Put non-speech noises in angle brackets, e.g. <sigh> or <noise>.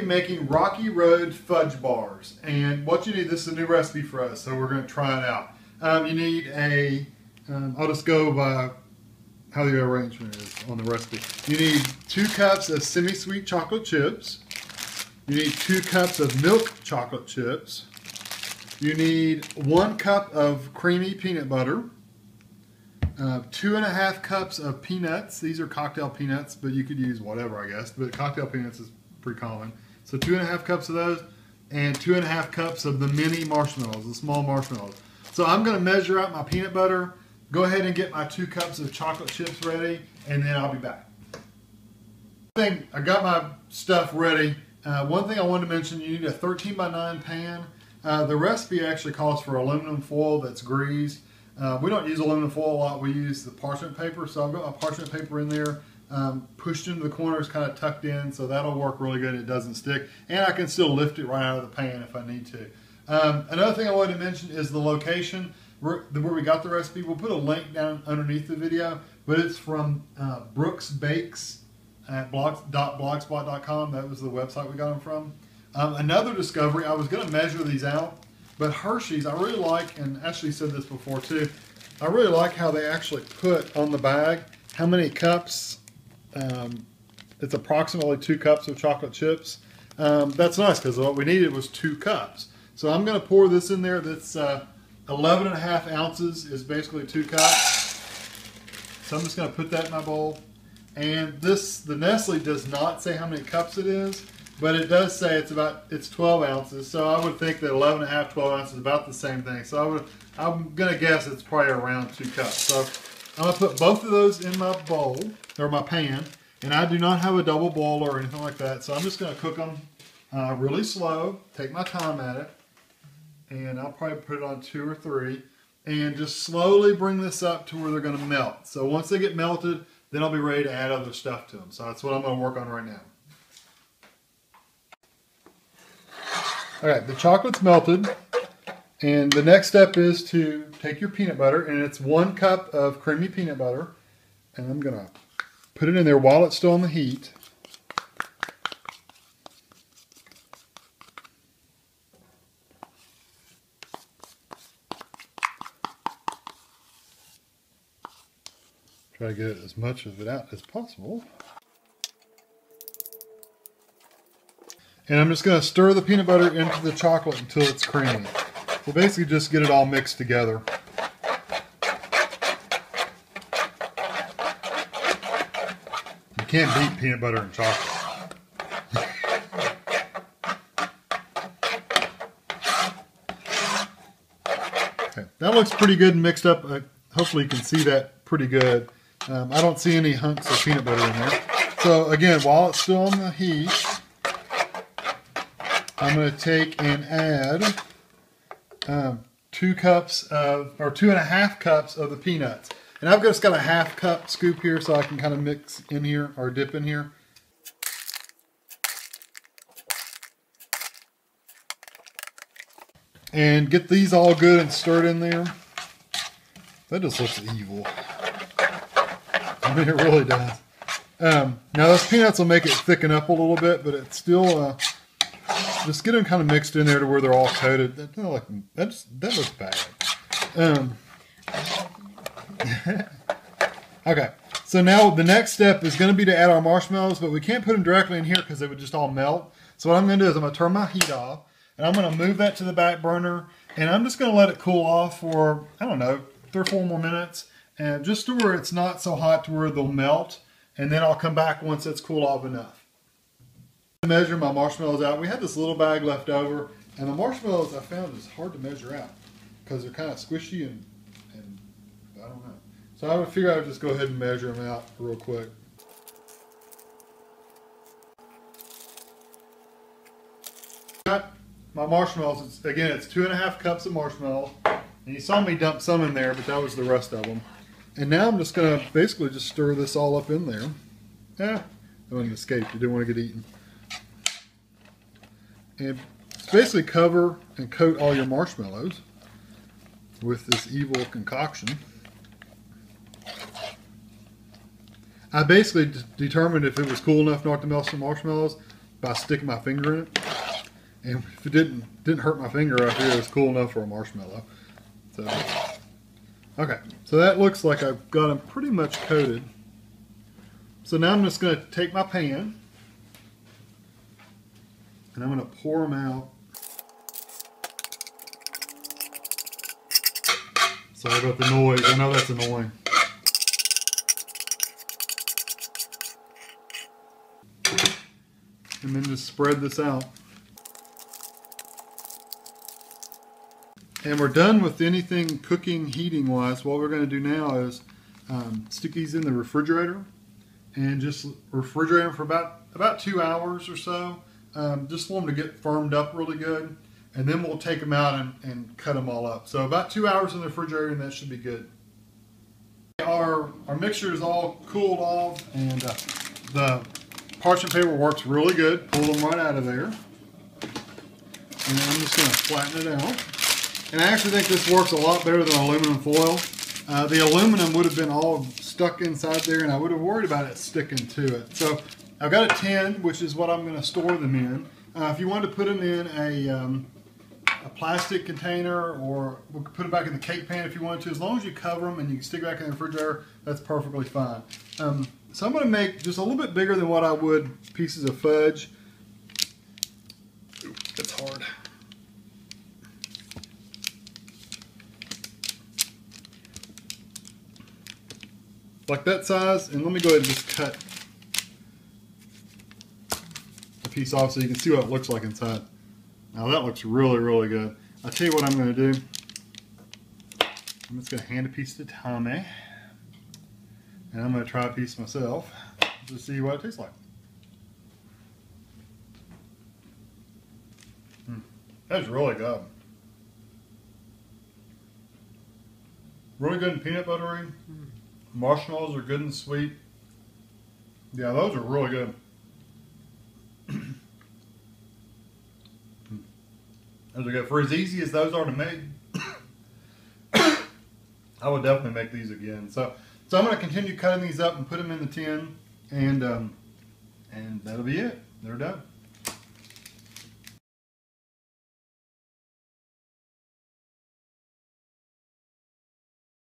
making Rocky Road fudge bars. And what you need this is a new recipe for us so we're going to try it out. Um, you need a um, I'll just go by how the arrangement is on the recipe. You need two cups of semi-sweet chocolate chips. You need two cups of milk chocolate chips. You need one cup of creamy peanut butter. Uh, two and a half cups of peanuts. These are cocktail peanuts but you could use whatever I guess but cocktail peanuts is pretty common. So two and a half cups of those and two and a half cups of the mini marshmallows, the small marshmallows. So I'm going to measure out my peanut butter, go ahead and get my two cups of chocolate chips ready, and then I'll be back. Thing, I got my stuff ready. Uh, one thing I wanted to mention, you need a 13 by 9 pan. Uh, the recipe actually calls for aluminum foil that's greased. Uh, we don't use aluminum foil a lot, we use the parchment paper, so I've got my parchment paper in there um, pushed into the corners, kind of tucked in, so that'll work really good. It doesn't stick, and I can still lift it right out of the pan if I need to. Um, another thing I wanted to mention is the location where, where, we got the recipe. We'll put a link down underneath the video, but it's from uh, Brooke's Bakes at blogspot.com. That was the website we got them from. Um, another discovery, I was going to measure these out, but Hershey's, I really like, and Ashley said this before too, I really like how they actually put on the bag how many cups um, it's approximately two cups of chocolate chips. Um, that's nice because what we needed was two cups. So I'm going to pour this in there. That's uh, 11 and a half ounces is basically two cups. So I'm just going to put that in my bowl. And this, the Nestle does not say how many cups it is, but it does say it's about, it's 12 ounces. So I would think that 11 and a half, 12 ounces is about the same thing. So I would, I'm going to guess it's probably around two cups. So I'm to put both of those in my bowl, or my pan, and I do not have a double boiler or anything like that, so I'm just going to cook them uh, really slow, take my time at it, and I'll probably put it on two or three, and just slowly bring this up to where they're going to melt. So once they get melted, then I'll be ready to add other stuff to them. So that's what I'm to work on right now. All right, the chocolate's melted. And the next step is to take your peanut butter, and it's one cup of creamy peanut butter, and I'm going to put it in there while it's still on the heat. Try to get as much of it out as possible. And I'm just going to stir the peanut butter into the chocolate until it's creamy. We'll basically just get it all mixed together. You can't beat peanut butter and chocolate. <laughs> okay, that looks pretty good and mixed up. Uh, hopefully you can see that pretty good. Um, I don't see any hunks of peanut butter in there. So again, while it's still on the heat, I'm going to take and add um, two cups of, or two and a half cups of the peanuts. And I've just got a half cup scoop here so I can kind of mix in here or dip in here. And get these all good and stirred in there. That just looks evil. <laughs> I mean, it really does. Um, now, those peanuts will make it thicken up a little bit, but it's still, uh, just get them kind of mixed in there to where they're all coated. That, like, that's, that looks bad. Um, <laughs> okay, so now the next step is going to be to add our marshmallows, but we can't put them directly in here because they would just all melt. So what I'm going to do is I'm going to turn my heat off, and I'm going to move that to the back burner, and I'm just going to let it cool off for, I don't know, three or four more minutes, and just to where it's not so hot to where they'll melt, and then I'll come back once it's cool off enough measure my marshmallows out. We had this little bag left over, and the marshmallows I found is hard to measure out because they're kind of squishy and, and I don't know. So I would figure I would just go ahead and measure them out real quick. Got my marshmallows. It's, again, it's two and a half cups of marshmallow. And you saw me dump some in there, but that was the rest of them. And now I'm just going to basically just stir this all up in there. Yeah, it wouldn't escape. You didn't want to get eaten and basically cover and coat all your marshmallows with this evil concoction. I basically determined if it was cool enough not to melt some marshmallows, by sticking my finger in it. And if it didn't didn't hurt my finger out here, it was cool enough for a marshmallow. So, okay, so that looks like I've got them pretty much coated. So now I'm just going to take my pan and I'm going to pour them out. Sorry about the noise. I know that's annoying. And then just spread this out. And we're done with anything cooking, heating wise. What we're going to do now is um, stick these in the refrigerator and just refrigerate them for about about two hours or so. Um, just want them to get firmed up really good. And then we'll take them out and, and cut them all up. So about two hours in the refrigerator and that should be good. Our, our mixture is all cooled off and uh, the parchment paper works really good. Pull them right out of there. And I'm just going to flatten it out. And I actually think this works a lot better than aluminum foil. Uh, the aluminum would have been all stuck inside there and I would have worried about it sticking to it. So I've got a tin, which is what I'm going to store them in. Uh, if you want to put them in a, um, a plastic container or we'll put them back in the cake pan if you want to, as long as you cover them and you can stick back in the refrigerator, that's perfectly fine. Um, so I'm going to make just a little bit bigger than what I would pieces of fudge. Ooh, it's hard. like that size and let me go ahead and just cut piece off so you can see what it looks like inside. Now that looks really really good. I'll tell you what I'm going to do. I'm just going to hand a piece to Tommy and I'm going to try a piece myself to see what it tastes like. Mm, that's really good. Really good and peanut buttery. Mm. Marshmallows are good and sweet. Yeah, those are really good. Those are good. For as easy as those are to make, <coughs> I would definitely make these again. So, so I'm going to continue cutting these up and put them in the tin, and um, and that'll be it. They're done.